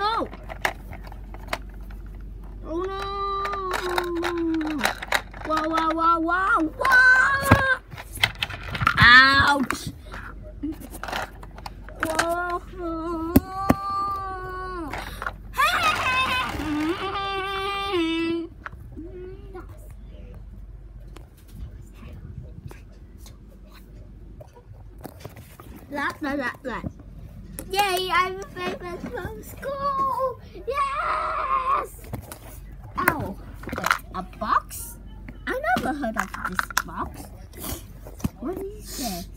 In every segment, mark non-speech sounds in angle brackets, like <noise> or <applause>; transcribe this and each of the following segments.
no! Oh no! Wow, wow, wow, wow, wow! Ouch! La la la la. Yay, I'm famous from school! Yes! Ow. A box? I never heard of this box. What is this?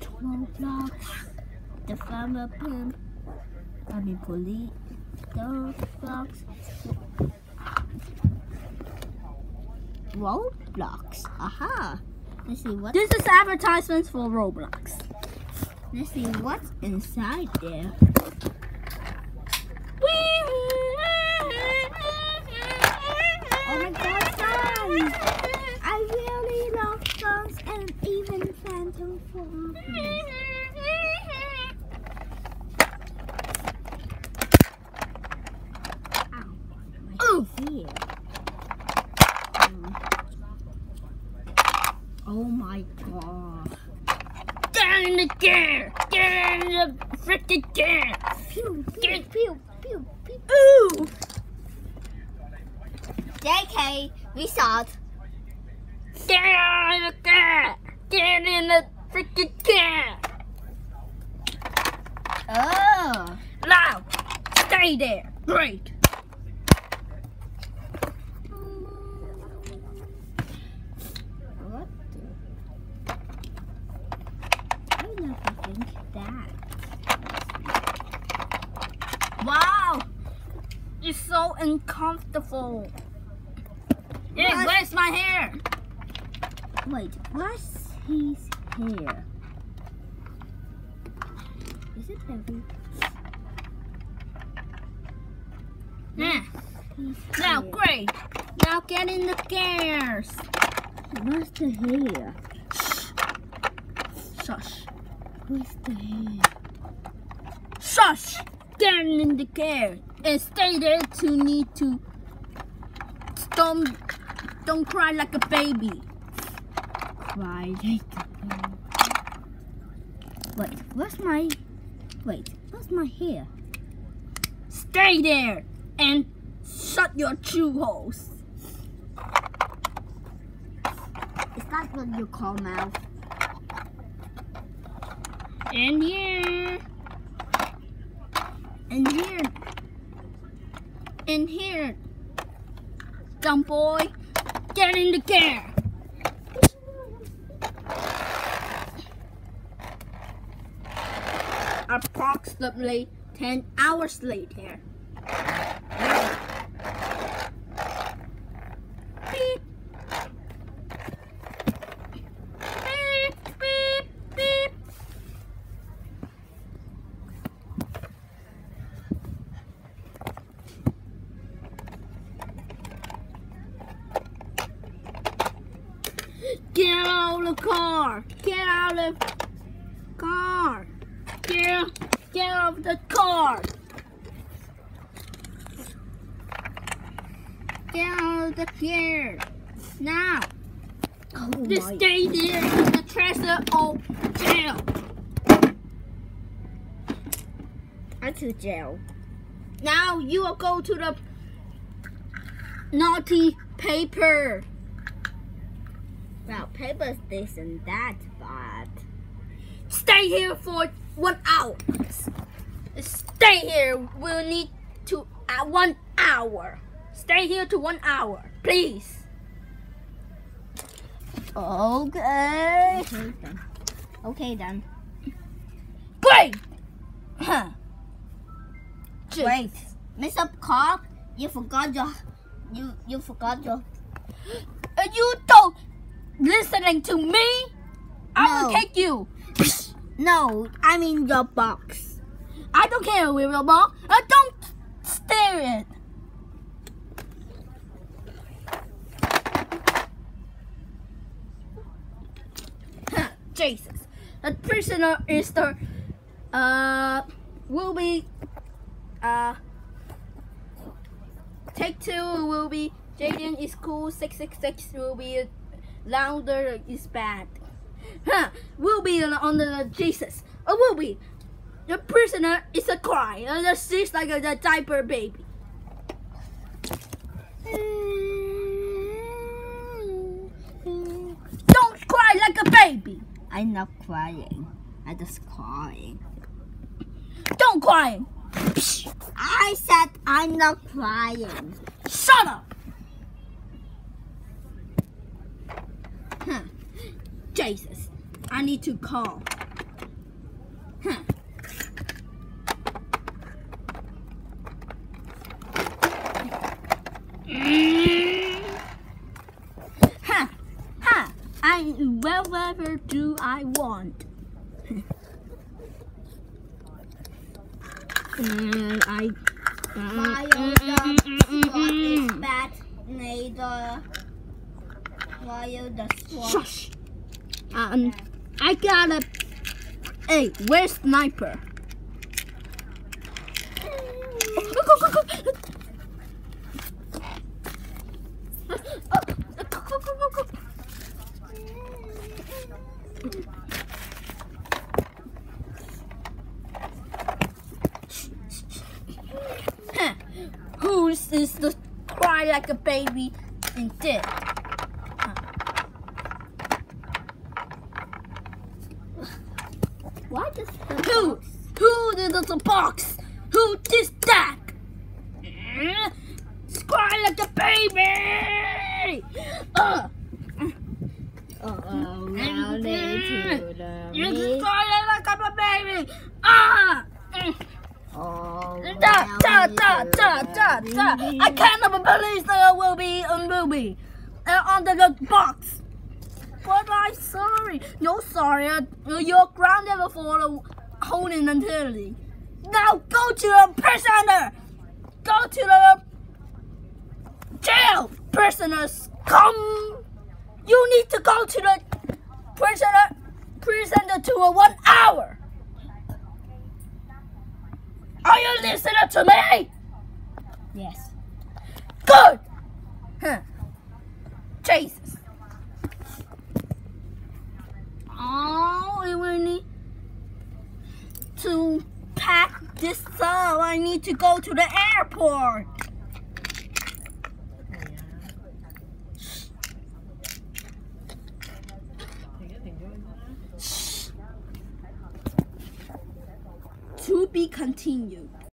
12 blocks. The farmer pimp. I mean police. Those blocks. Roblox. Aha. Let's see what. This is advertisements for Roblox. Let's see what's inside there. Oh my god! I really love songs and even Phantom. Ow, my Oh my god. Get in the gear! Get in the freaking gear! Pew, pew, pew, pew, pew. Ooh! JK, we saw it. Get in the gear! Get in the freaking gear! Oh. Now, stay there. Great. What the? I never think that. Wow! It's so uncomfortable. Hey, What? where's my hair? Wait, what's his hair? Is it heavy? Yeah. Now, great. Now get in the gears. What's the hair? Shush. What's the? Shush! Get in the gear and stay there to need to don't don't cry like a baby. Cry like a baby. Wait, what's my... Wait, what's my hair? Stay there and shut your chew holes. Is that what you call mouth? And here. And here. And here. Dumb boy. Get in the car. Approximately 10 hours later. Beep. Beep, beep, beep. Get out of the car! Get out of the car! Get, get out of the car! Get out of the car! Now! Oh Just my... stay there in the treasure of jail! I'm to jail. Now you will go to the naughty paper. Well, paper's this and that, but... Stay here for one hour. Stay here. We'll need to uh, one hour. Stay here to one hour, please. Okay. Okay then. Okay then. Great. Wait, Mr. Cop, you forgot your, you you forgot your. <gasps> Are you don't listening to me? I will No. kick you. No, I mean the box. I don't care, Weevil Ball. I don't stare it. <laughs> Jesus. The prisoner is the uh will be uh Take two will be Jaden is cool. Six six six will be louder is bad. Huh? Will be on, the Jesus. Or will be the prisoner is a cry. And the like a, a diaper baby. Don't cry like a baby. I'm not crying. I'm just crying. Don't cry. I said I'm not crying. Shut up. Jesus. I need to call. Huh. Huh. Huh. I wherever do I want. and I Fire Mm, the mm, mm, swat is mm. bad. Neither. Fire the swat. Shush. Um, I got a. Hey, where's sniper? Go, go, go, go. Go, go, go, go, go. Huh. Who is the cry like a baby and dead? Why does the Who? The box? Who did that? Cry like a baby! Uh, Oh, now they to the you just cry like a baby! Ah! Oh, Da, da, now da, da, da, da. I cannot believe there will be a movie uh, under the box. But I'm sorry. No sorry. Uh, You're grounded for holding until Now go to the prisoner. Go to the jail. Prisoners, come. You need to go to the prisoner prisoner to a one hour. Are you listening to me? Yes. Good. Huh. Jesus. Oh, we need to this up. I need to go to the airport. To be continued.